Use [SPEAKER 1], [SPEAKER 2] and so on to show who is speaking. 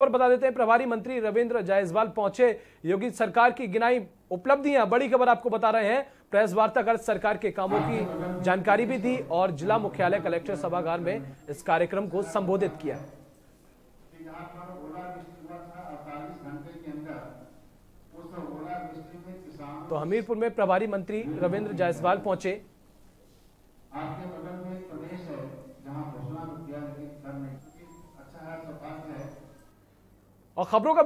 [SPEAKER 1] और बता देते हैं, प्रभारी मंत्री रविंद्र जायसवाल पहुँचे। योगी सरकार की गिनाई उपलब्धियाँ बड़ी खबर आपको बता रहे हैं। प्रेस वार्ता कर सरकार के कामों की जानकारी भी दी और जिला मुख्यालय कलेक्टर सभागार में इस कार्यक्रम को संबोधित किया। तो हमीरपुर में प्रभारी मंत्री रविंद्र जायसवाल पहुँचे।
[SPEAKER 2] आपके प्रदेश है जहाँ घोषणा किया अच्छा है सरकार है
[SPEAKER 1] और खबरों का